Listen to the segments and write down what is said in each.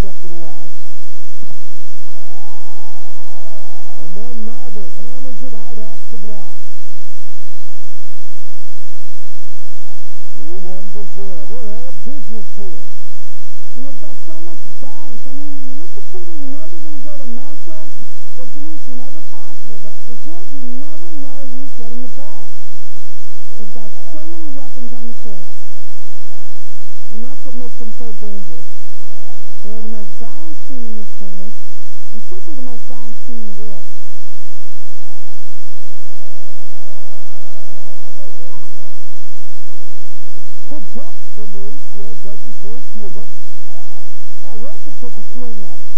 it alive. And then Nalbert hammers it out off the block. 3-1 Brazil. They're all business here. And they've got so much balance. I mean, you look at Cuba, you know they're going to go to Marshall or Dennis whenever possible, but Brazil, you never know who's getting the ball. They've got so many weapons on the court. And that's what makes them so dangerous. The most balanced in this tournament, and simply the most balanced in the world. Good jump Cuba. Oh, Roca took a swing at it.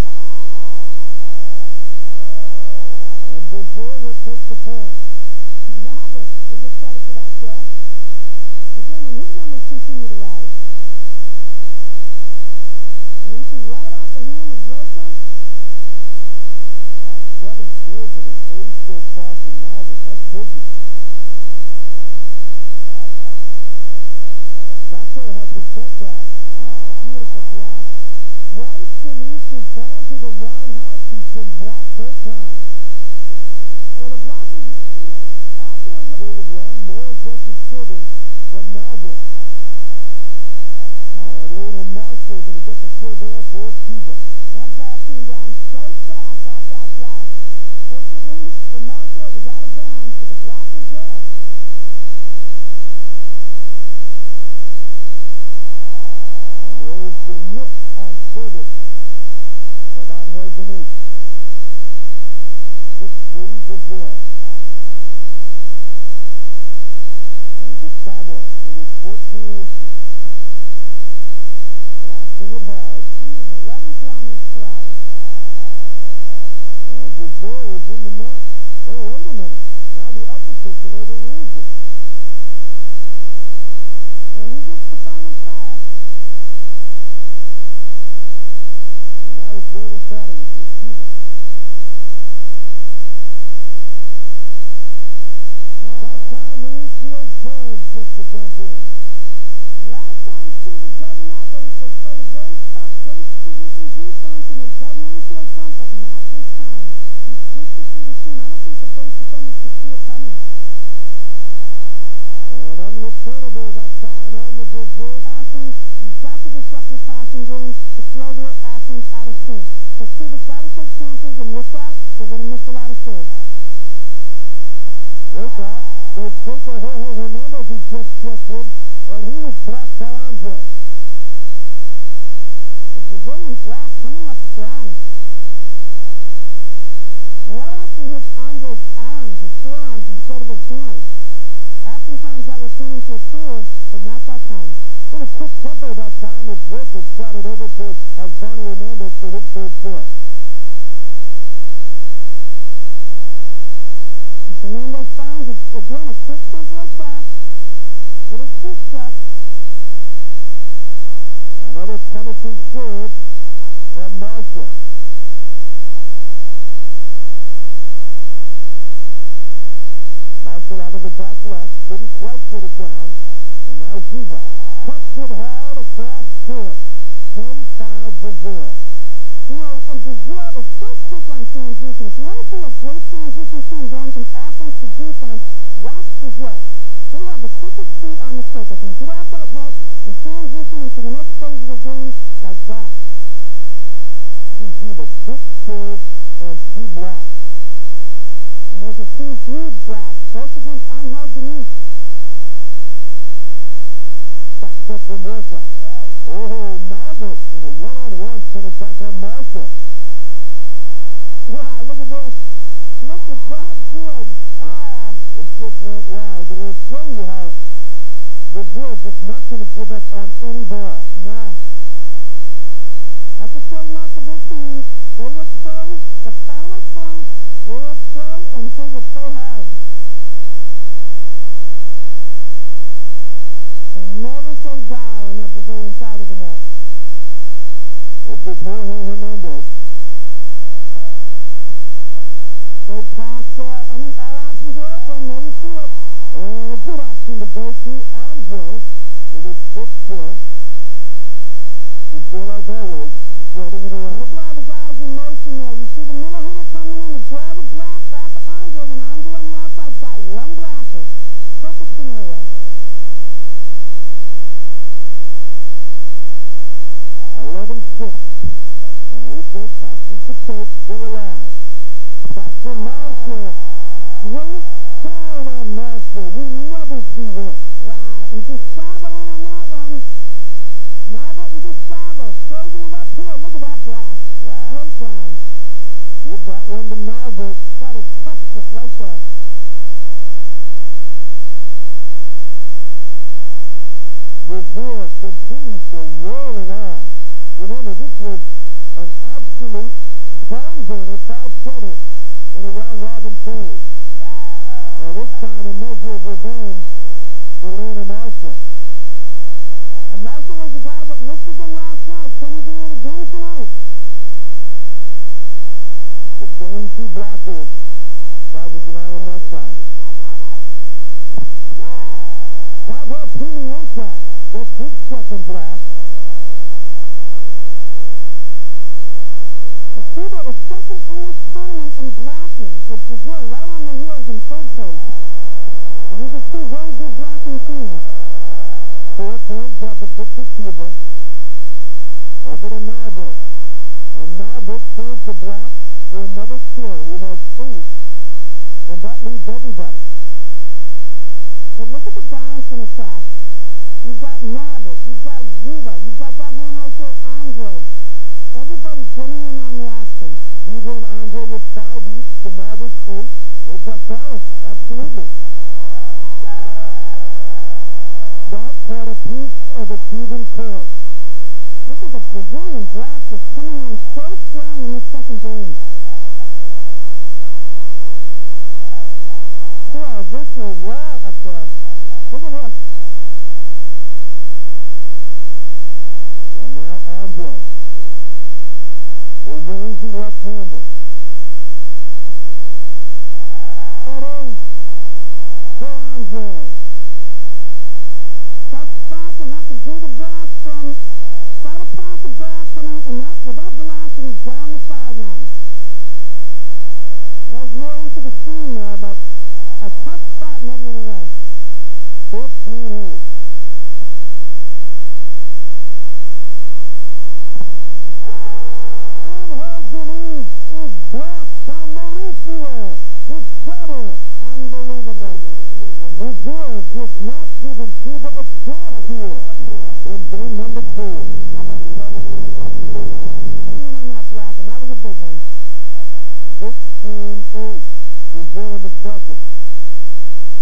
And take the point. Credit for that kill. Again, and his numbers continue to rise. And right off the hand of Roca, Wow, seven kills and an so far from Malvis. That's tricky. Sato had to set that. oh, ah, beautiful block. Twice Dennis has gone to the roundhouse. He's been blocked times. Well, the block was out there. with- run more aggressive serving from Malvis. And Leonel Marshall going to get the kill there for Cuba. That ball came down so fast off that block. Fortunately for Marshall, it was out of bounds, but the block was there. And there is the nip on service from Angel Dennis. 6-3 Brazil. And Gustavo with his 14 aces. Blasting it hard. He was 11 kilometers per hour. And Brazil is in the net. Oh, wait a minute. Now the upper system overrules it. Well, he gets the final crash. And now it's where we thought it would be. Cuba. That time Mauricio Burns puts the jump in. Last time Cuba dug him out, they, they played a very tough base position defense, and they dug Mauricio jump, but not this time. He switched it through the seam. I don't think the base defenders could see it coming. And unreturnable that time on the Brazil. Passing, you've got to disrupt your passing game to throw their offense out of sync. So Cuba's got to take chances, and with that, they're going to miss a lot of serves. Look out. There's Coco Jorge Hernandez just and he was blocked by Andre. The Brazilian block coming up strong. Now that actually hits Andre's arms, his forearms, instead of his hands. Oftentimes that will turn into a tool, but not that time. A quick tempo that time as Wilkins shot it over to Osvaldo Hernandez for his third kill. Fernandez finds, again, a quick tempo attack. Shot. Another punishing serve from Marshall. Marshall out of the back left, couldn't quite put it down. And now Giba cuts it hard across court. 10-5 Brazil. You know, and Brazil is so quick on transition. If you want to see a great transition team going from offense to defense, watch Brazil. They have the quickest feet on the get out that and transition into the next phase of the game like that. And two blocks. And there's a two both. Back from Rosa. Oh, in a one-on-one it back on Marshall. Wow, look at this. Look at Bob Field. Ah, It just went wide, but it'll show you how the Brazil is not going to give up on any ball. no. That's a trademark of their team. They will play the final point. They will play until you play hard. They never say on that Brazilian side of the net. This is Jorge Hernandez. Great pass there. Any all options are open. See it. And a good option to go to Andre with his fifth kill. Brazil has as always, spreading it around. Look at all the guys in motion there. You see the middle hitter coming in to grab a block off of Andre, and Andre on the outside's got one blocker. Perfect scenario. 11-6. And Luther passes the tape, still alive. Back to Marshall. Great down on Marshall. We never see this. Wow. And Gustavo in on that one. And Gustavo closing it up here. Look at that blast. Wow. Great down. You got one to Nalbert. That is textbook right there. Brazil continues to roll it on. Remember, this was an absolute barn burner, five-setter in a round-robin series. Now this time, a measure of revenge for Lena Marshall. And Marshall was the guy that lifted them last night. Can he do it again tonight? The same two blockers salvaging island that time. About Timmy Inside? That's his second block. But Cuba is second in this tournament in blocking, with Brazil right on the heels in third place. And these are two very good blocking teams. Four-point deficit for Cuba. Over to Nalbert. And Nalbert serves the block for another score. He has eight. And that leaves everybody. But look at the balance in attack. You've got Nalbert, you've got Giba, you've got that man right there, Andre. Everybody's getting in on the action. Cuba and Andre with five each the Nalbert's eight. There's that balance. Absolutely. That caught a piece of the Cuban curve. Look at the Brazilian blast is coming on so strong in this second game. Boy, this will well up there. Look at this. And now Andre. A rangy left-hander. It is Andre. Tough spot to have to do the blast from, try to pass ball coming without down the sideline. More into the seam there, but a tough spot nevertheless. 15 each. Hercules is by Mauricio, the. Unbelievable. Brazil just not Cuba a chance here in game number two. That and that was a big one. 16-8. Brazil in the.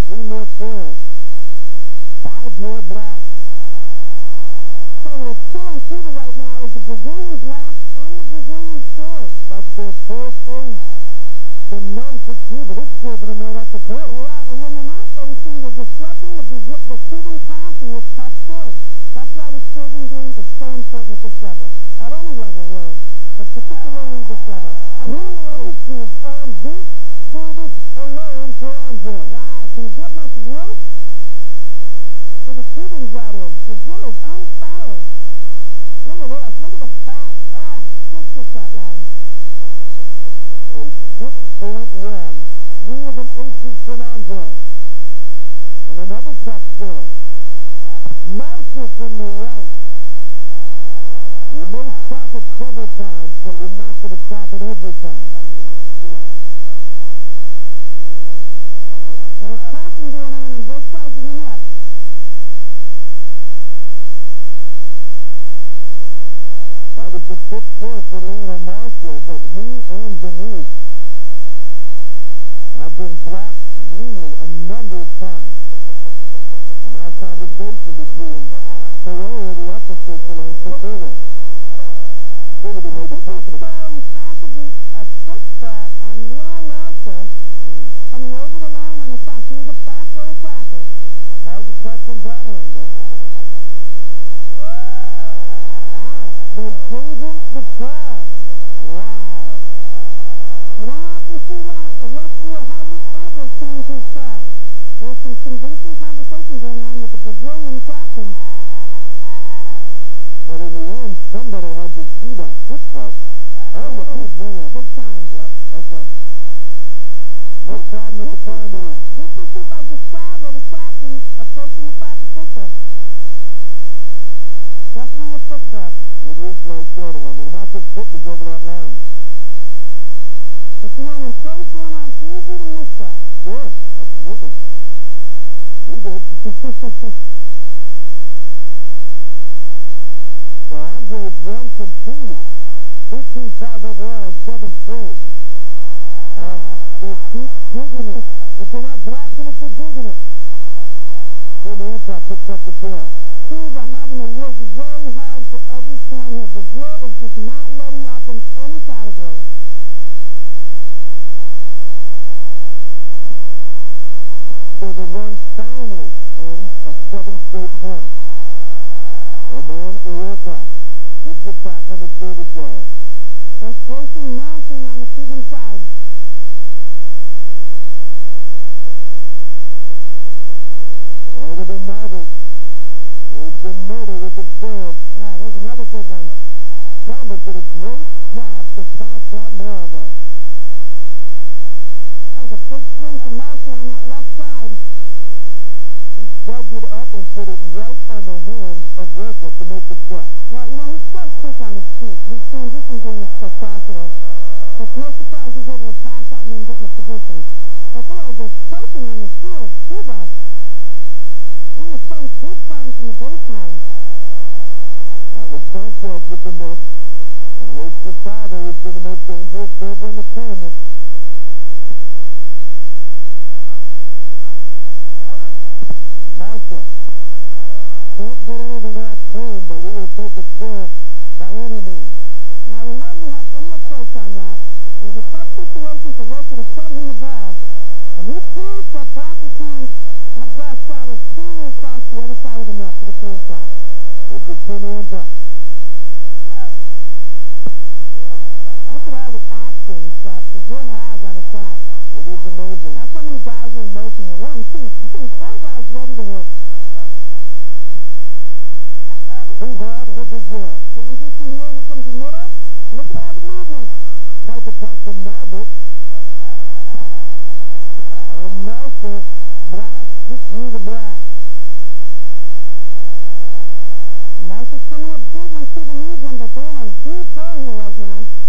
Three more serves. Five more blocks. So Cuba right now is the Brazilian the Brazilian. That's their fourth ace. To none for Cuba. Serving them right up the court. Yeah, and when they're not acing, they're disrupting the, Brazil, the Cuban passing with tough serve. That's why the serving game is so important at this level. At any level, really, but particularly this level. And the aces on this service alone for Andre. Wow, can get much worse? For the Cubans, that is. Brazil is. Look at this. Look at the spot. Ah, just hit that line. In the right. You may stop several times, but you're not going to stop it every time. There's going on on both sides of the net. That was the fifth kill for Leonel Marshall, but he and Dennis have been blocked cleanly a number of times. And now conversation between Pereira, the officer, and Pereira. Kennedy may be talking about. Throwing possibly a foot shot on Leonel Marshall coming over the line on the shot. He was a backward attacker. Hard to catch from that angle. Ah, wow. They gave him the try. Wow. Don't often see. The call. There's some convincing conversation going on with the Brazilian captain. But in the end, somebody had to see that foot truck. Oh, he's winning. Big time. Yep, with the timeout. Good pursuit by the captain, approaching the foot. I mean, foot over that line. But you know, when plays going on, it's easy to miss that. Sure, absolutely. Did. So Andre's run continues. 15-5 overall seventh grade. Uh, they keep digging it. If they're not blocking it, they're digging it. Jimmy Hancock picks up the kill. Cuba having to work very hard for every point here. Brazil is just not letting up in any category. So the run finally ends at seven straight points. And then Uoka gets it back on the service yard. Frustration mounting on the Cuban side. Over to Maverick. Here's the murder with the serve. Now, there's another good one. Thomas did a great job to pass that Marva. That was a big swing from Marshall on that left side. He plugged it up and put it right on the hands of Roca to make the trap. Well, you know, he's so quick on his feet. His transition game is spectacular. It's no surprise he's able to pass out and then get in the position. But they are just soaking on his heels. Cuba. In the face, big time from the baseline. That was Sanchez with the miss. And here's Casado, who's been the most dangerous server in the tournament. Marshall. Can't get anything out clean, but he will take a kill by any means. Now, we hardly have any approach on that. It was a tough situation for Rocha to set him the ball. And he clears that hand. That ball shot is clearly across the other side of the net for the clear shot. This is Pimienta. Look at all the options that Brazil has on the side. It is amazing. That's how many guys are in motion. And one, two, three, four guys ready to hit. Two ball for Brazil. Transition here, here comes the middle. Look at all the movement. Type attack from Maverick. And Marshall blasts it through the glass. Marshall's coming up big Cuba needs him, but they're in a huge hole here right now.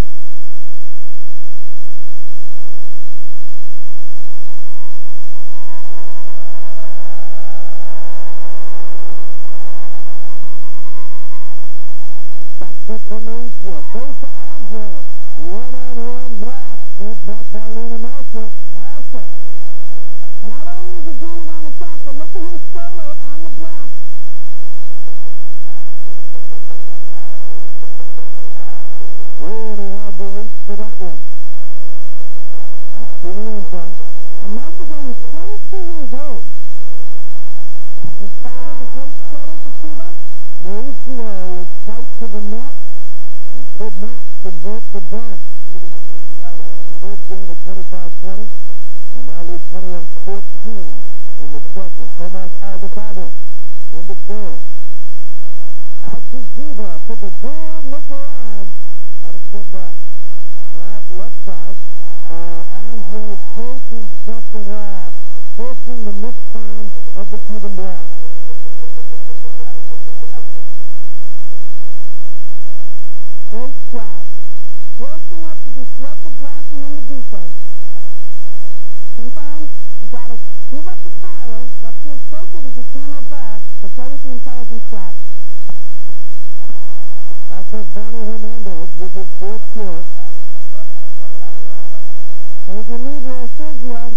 Only 22 years old. His father, the great setter for Cuba, Mauricio was tight to the net and could not convert the jump. First game at 25-20, and now lead 21-14 in the second. Tomas Alvarado in the third. Out to Giba, took a good look around, had a step back. Now left side, uh, Andre taking something off, forcing the missed time of the Cuban block. Great shot. Close enough to disrupt the blocking and the defense. Sometimes you gotta give up the power. That feels so good as a camera ball, but play with the intelligent shot. After Bonnie Hernandez with his fourth kill, There's your leader, Sergio.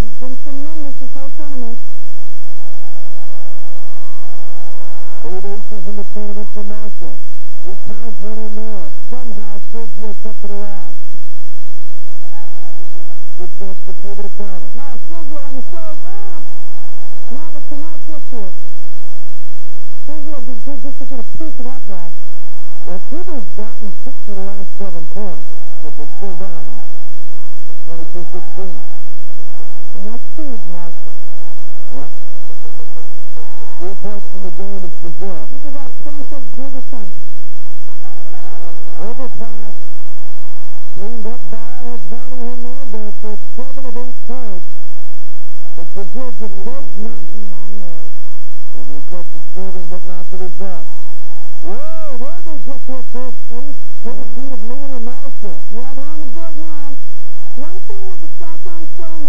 He's been tremendous this whole tournament. eight aces in the tournament for Marshall. In there. Somehow Sergio kept it alive. Good chance for. Now Sergio on the serve. Ah! Maverick cannot get to it. Sergio did good piece of that ball. Well, Cuba's gotten six of the last seven points, but they're still down 22-16. And that's huge, Mark. Yep. Three points in the game is Brazil. Look at that 26 big attempt. Cleaned up by seven of eight points. Just broke Martin Minor. And but not the result. Whoa, there they get their first ace. Tennessee is Leon Marshall. Yeah, on the board now. One thing that the aren't showing.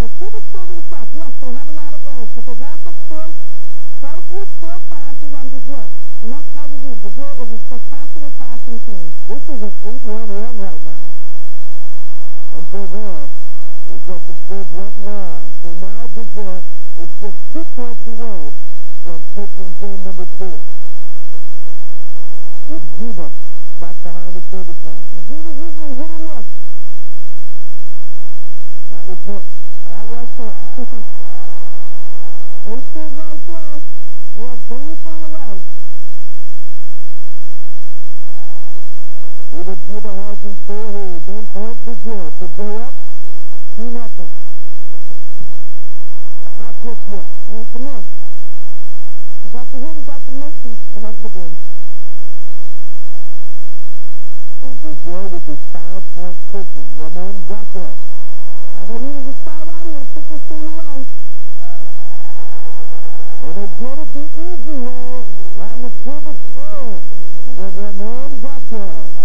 Yes, they have a lot of but they've also a Brazil. And that's how they do. Brazil is a spectacular passing team. This is an 8-1 run right now. Until there, we the spread right now. So now Brazil is just two points away from taking game number two. With Giba back behind the service line. And was usually hit or miss. That was hit. That was it. Ace is right there. We have green from Brazil to go up. Nothing. Not. And got the hit, got the the game. And with five-point cushion. Ramon they needed out here put this thing away. And it the easy way on the silver with Ramon.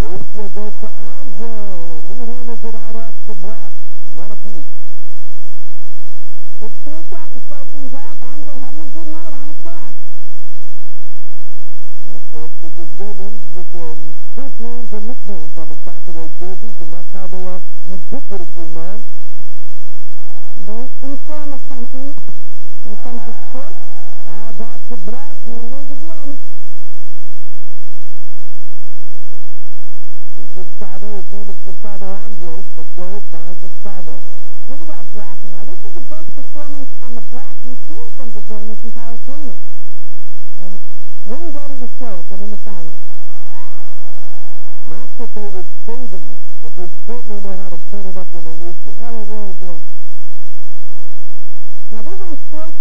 Alicia goes to it out off the block. One apiece. Good clear shot to start things off. Andre having a good night on the Brazilians with names and nicknames on the back of their jerseys, and that's how they are ubiquitously known. To to they to to.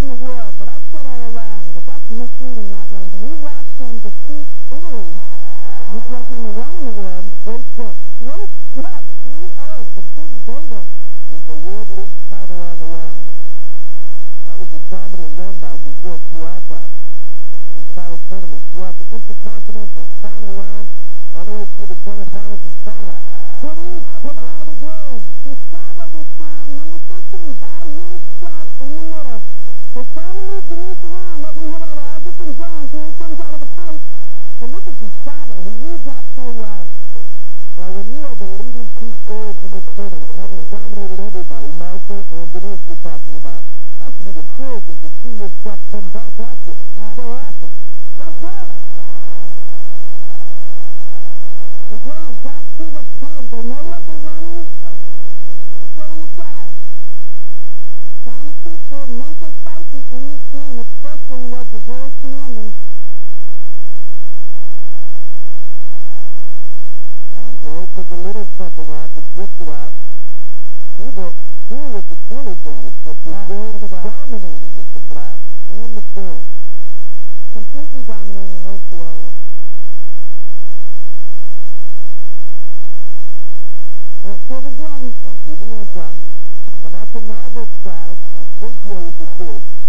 In the world, but I've said all along that that's misleading that one. When we watched them defeat Italy, which was number one in the world, Great set. Great step, 3-0, the big bagel. with the world league title the line. That was a dominant run by Brazil throughout that entire tournament, throughout the Intercontinental final round, all the way through the semifinals and final. Cities provide again. Gustavo this time, number 13, by himself in the middle. They're to let him hit out he comes out of the pipe. Look at Gustavo, he that so well. Now, when you the leading two in tournament, having dominated everybody, and Dennis we're talking about, the to has got Cuba pegged. They know what they're running. Still in the crowd. Trying to keep their mental this game, especially where Brazil is commanding. Andre took a little something off and drifted out. Still with the Brazil dominated with the black and the completely out to and Sergio with the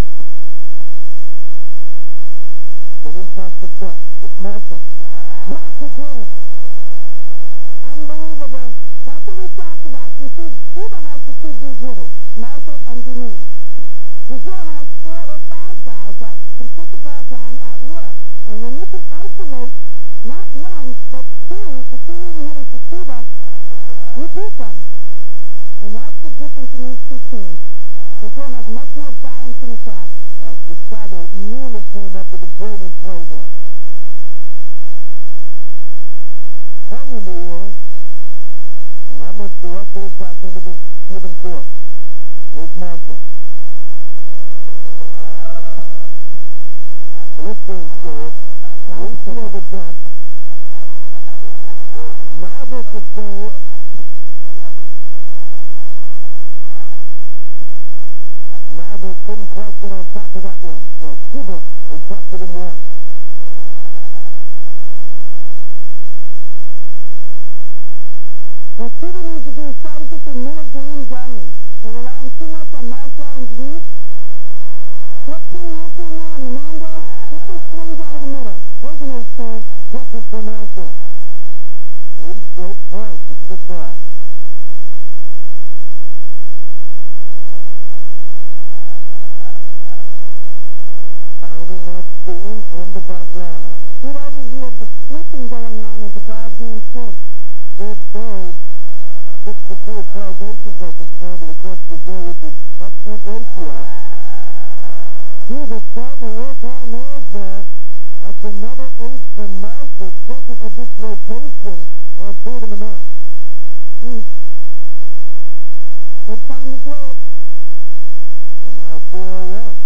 the. It's Marshall. Marshall again. Unbelievable. That's what we talked about. You see, Cuba has the two big hitters, Marshall and Dennis. Brazil has four or five guys that can put the ball down at will. And when you can isolate not one, but two, the two leading hitters for Cuba, you beat them. And that's the difference in these two teams. Brazil has much more balance in attack. As Gustavo nearly came up with a brilliant the air, and almost directly back into the Cuban court. Here's Marshall. Loose near the. Now. Now couldn't quite get on top of that one. So Cuba is busted in one. What Cuba needs to do try to get the middle game going. They're relying too much on Marshall and Marshall now, get some swings out of the middle. There's an ace serve. Second for Marshall. Three straight points to off. That steam in the back the switching going on as the switched. Good third. Six to salvations are concerned, and of course Brazil with the excellent ratio. Starting to work on theirs there. That's another ace from Marshall, second of this rotation, and third in the. Good time to do it. And now 4-1.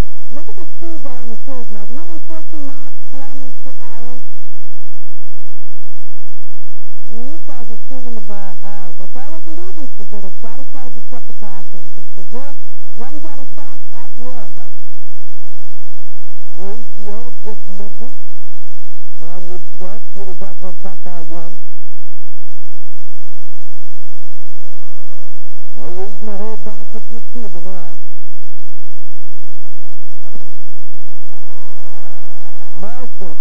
one went long. 114 kilometers per hour on that serve. Nothing wrong with it, it was a little long. But it still has the heat on it, no doubt. 11 aces in the tournament for Leo Marshall. Second now only for this man, Ricardo. He's got 14. Woo! There's a swing. That is the man of the last six points. And then Gato is going to crack their ears. And They're Bucky going for it, though. Flores, Look at the speed there on the serve, Mark. 114 mi- kilometers per hour. And these guys are shooting the ball hard. That's all they can do against Brazil. They've got to try to disrupt the passing. Because Brazil runs out of shots at will. Mauricio just missing. Man with 12, he was back on top by one. No reason to hold back with receiver now. Foul ball.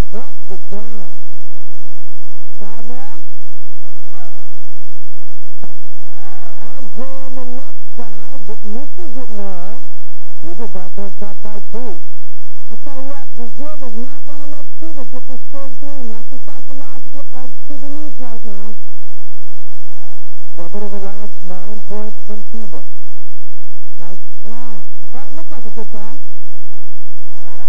Andre on the left side, but misses it now. Cuba back on top by two. I tell you what, Brazil does not want to let Cuba get this third game. That's the psychological edge Cuba needs right now. The last nine points from Cuba. Nice. That like a good pass.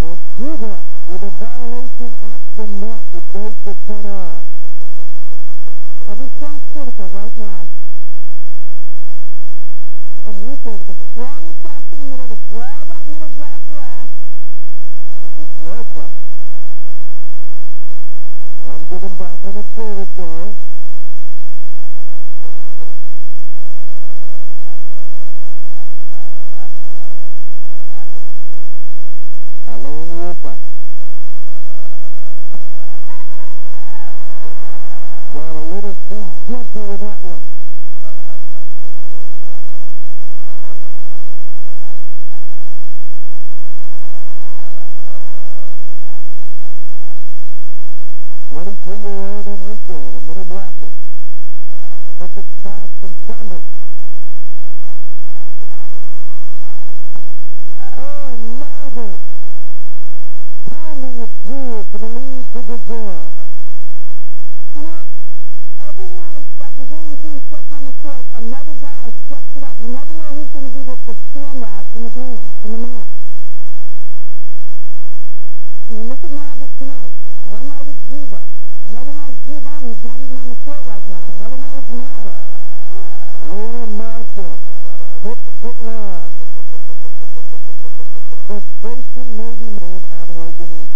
And Cuba with a violation at the net. It goes to 10 off. Right now. Enrique with a strong attack to the middle to that middle. One given back on the. Rupa. Got a little too jumpy with that one. Twenty-three-year-old. Perfect pass from Sanders. Oh. Pounding it through for the lead for Brazil. You know, every night that Brazilian team steps on the court, another guy steps it up. You never know who's going to be the, the standout in the game, in the match. And you look at Nalbert tonight. One night it's Cuba. Another night it's Giovane. He's not even on the court right now. Another night it's Nalbert. Leonard Marshall. Hit it long. frustration may be made her beneath.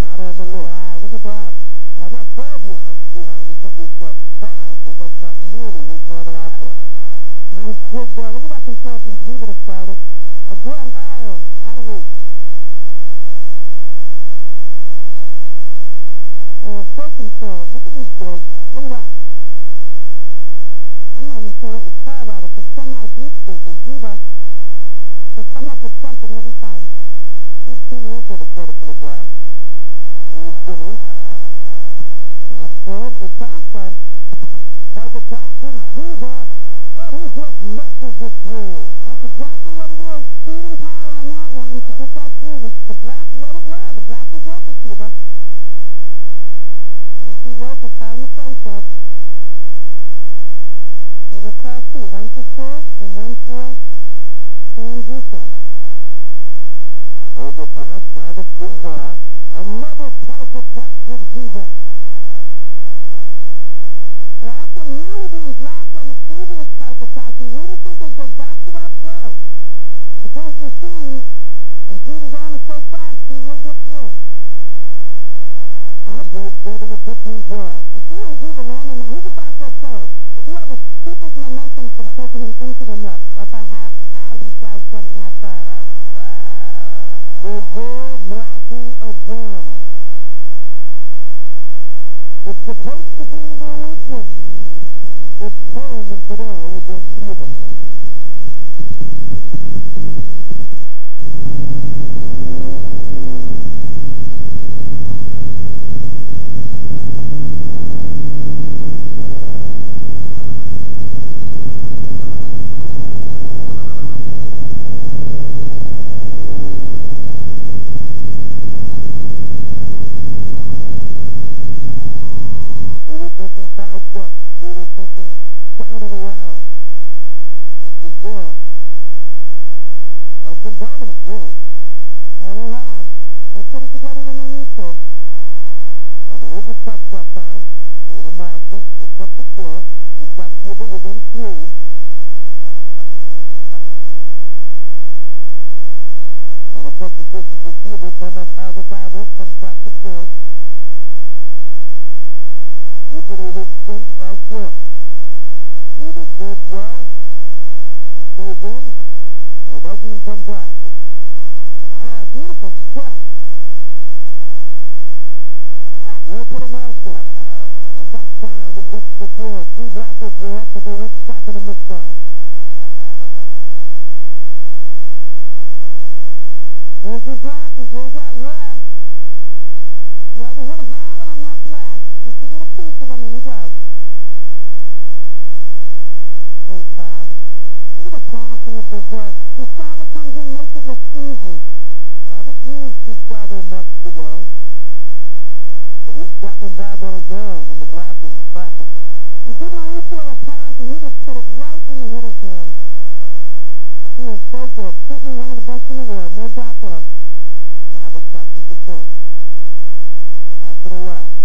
Not on the list. Wow, look at that. Now that third one behind is what we've got five, but that's not nearly his normal output. Nice dig there. Look at that to start it. Again, oh, out of reach. So. Look at this dig. Look at that. I'm not even sure what you call that. It's a semi-beautiful for Giba to up with something every time. Been here for the the ball. Here's Jimmy. Good. The process. Tiger Jackson, Giba, and he just messes it through. That's exactly what it is. Speed and power on that one to get that through. The, the black let it. The black is there for Cuba. You see Roper to face it. They were called two. One for Sid and one for Houston. Overpass, now the free ball. Another Tiger Jackson, Giba. Well, after nearly being blocked on the previous type attack, you wouldn't think they'd go back to that play. But there's Machine, and Judy's on it so fast, he will get through. Andre serving a 15-12. As soon as Giba landed, now he's a backup player. He had to keep his momentum from taking him into the net. That's how hard hard these guys setting that fire. Blocking again. It's supposed to be their weakness. It's playing them today against. We were thinking five bucks. We were thinking and around. But Brazil has been dominant, really. Well, they have. They put it together when they need to. And there is a touch that time. Dana Marshall picks up the kill. He's got Cuba within three. And touch assistance for Cuba. Thomas Alvarado comes back to serve. Jupiter his stint as good. Either well, stays in, or doesn't and comes. Ah, beautiful step. Roper to Marshall. And that time he gets the clear. Two blockers were up to be hit stopping him this time. There's your blockers. There's that. You had to hit high on that black. Just to get a piece of him, and he does. Great pass. Look at the pass in the Brazil. Gustavo comes in, makes it look easy. Haven't used Gustavo much today. But he's gotten involved on his in the blocking practice. He didn't Mauricio a pass, and he just put it right in the hitter's hand. He is so good. Certainly one of the best in the world. No doubt there. Now the catches the. Out to the left.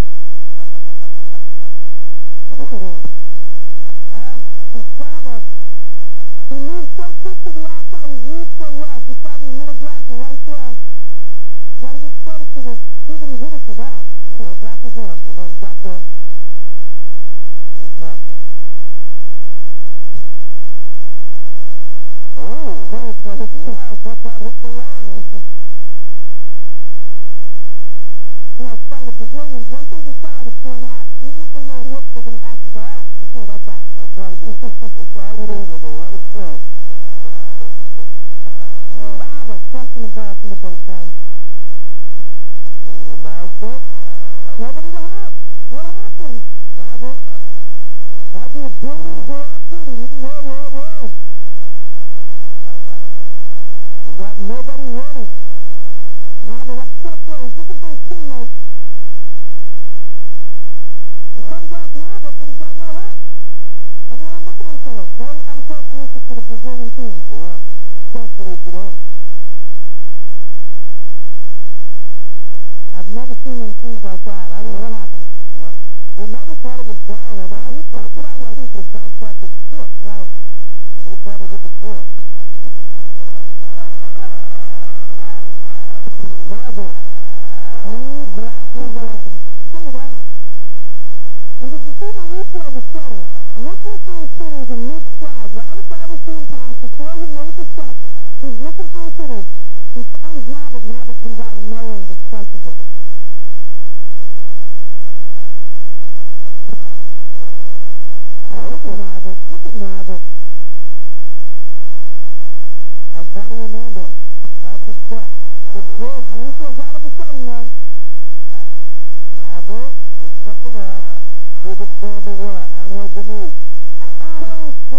Brazilians, once they decide they're that's. That's. Bravo. Nobody to help. What happened? Where it was. He got nobody they're upset there. He's looking for his teammate. It comes off Maverick, but he's got no help. Everyone looking at each other. Very uncharacteristic for the Brazilian team. Yeah, especially today. I've never seen them teams like that. I don't know what happened. Yeah. We never thought it was down, and I he thought it was like it bounced off his foot. Right. And they thought it hit the floor. Jackson Jackson. Tell you that. And did you see how he played the center? Looking his hitters in mid-stride. Right as I was being passed, before he made the step, he's looking for his hitters. He finds Maverick. Maverick comes out of nowhere and just crushes it. Oh, look at Maverick. Look at Maverick. Antonio Hernandez at the step. Good pitch. Newfield's out of the setting there. Maverick is something up the Sandy Ware. Angel Dennis.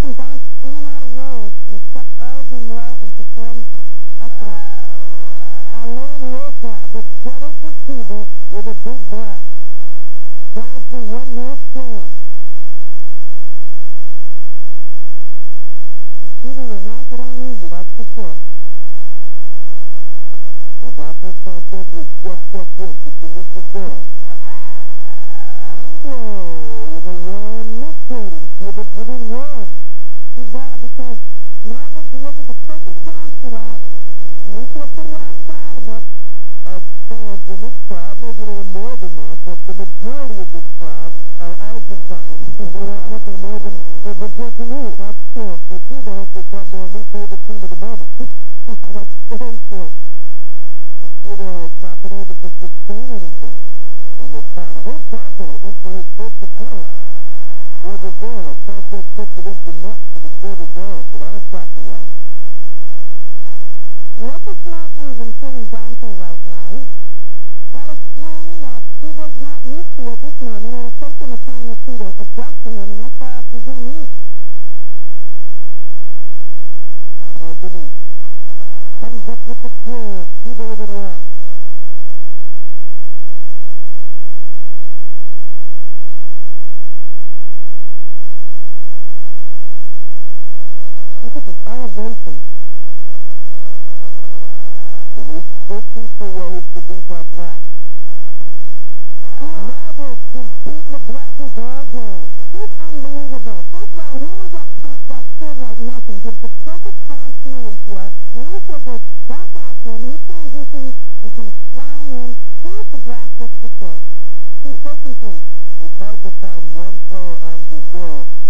Can bounce in and out of roles and accept all of them well and perform excellent. Alain Roca, the setter for Cuba with a big block. Tries for one more stand. Cuba will knock it on easy, that's for sure. Roberto Sanchez is just stepped in to finish the third. Andre with a run misreading. Cubans within one. Too bad because Maverick delivered the perfect pass to that. And put it outside. Of fans in this crowd, maybe a more than that, but the majority of this crowd are Argentines, and they want nothing more than the Argentines. That's true. The Cuba has become their new favorite team of the moment. That's very true. Cuba has not been able to sustain anything in this town. Sanchez in for his first appearance Brazil. Sanchez puts it into net for the silver goal, so that'll stop the run. Lopez not moving pretty Dante right now. He's got a swing that Cuba's not used to at this moment. It'll take him a time or two to adjust to him, and that's all Brazil needs. Angel Dennis comes up with the. Cuba with it wrong. Look at this elevation. Dennis searching for ways to beat that block. Maverick has beaten the blockers all game. He's unbelievable. First of all, he up top that stood like nothing. Gives the perfect pass to Mauricio. Mauricio goes back out to him. He transitions and comes flying in. Here's the block that's for sure. He's so complete. It's hard to find one player on Brazil who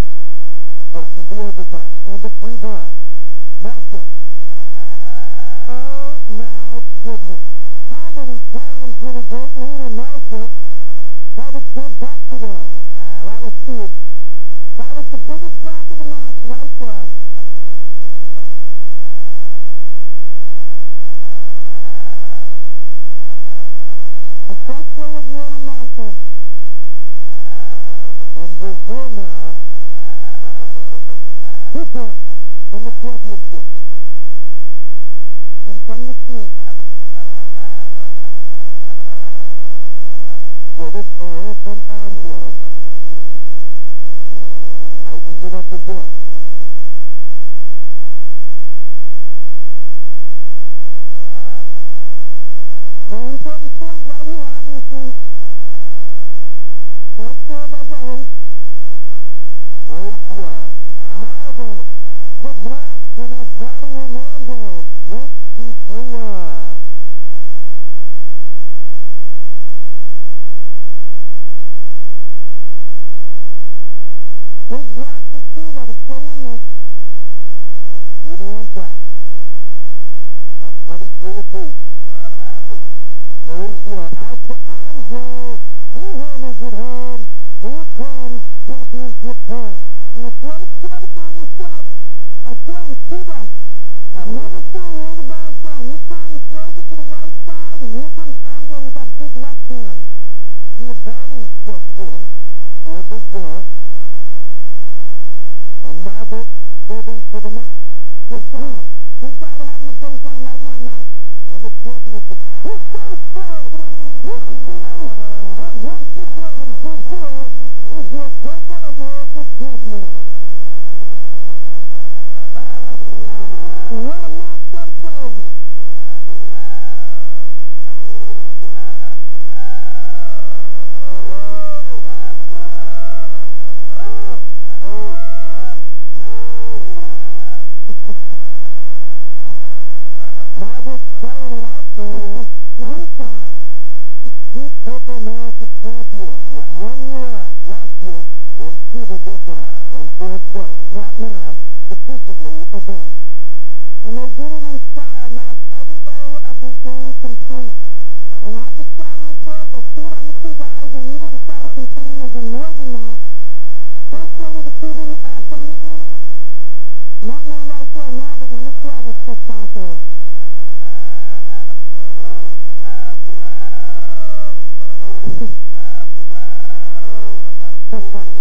Versus the. And the free ball. Oh my goodness. How many times will a back that was. That was the biggest of the match right there. Brazil now. Points in the championship. And up a bit. Very important. The block from Eduardo Hernandez. Let's keep the Big for Cuba to stay in this. Cuba on top. At 23 apiece. Mauricio out to. Here comes championship point. And a great place on the set. Again, Cuba. Seen where the ball's. This time he throws it to the right side, and here comes Andre with that big left hand. Giovane steps in for Brazil. And Margaret serving for the match. Good job. Good job having the baseline right now, Matt. And the championship. This goes forward. This is and once Brazil is champion. What the Copa America champion last year was Cuba Dixon in third place. Right now, sufficiently advanced. And they did it in style, Matt. Every area of complete. And at the start right there, the on the two guys, they needed to start to contain even more than that. Frustrated the Cuban athlete. And that man right there, Maverick, number 12, was spectacular. it's not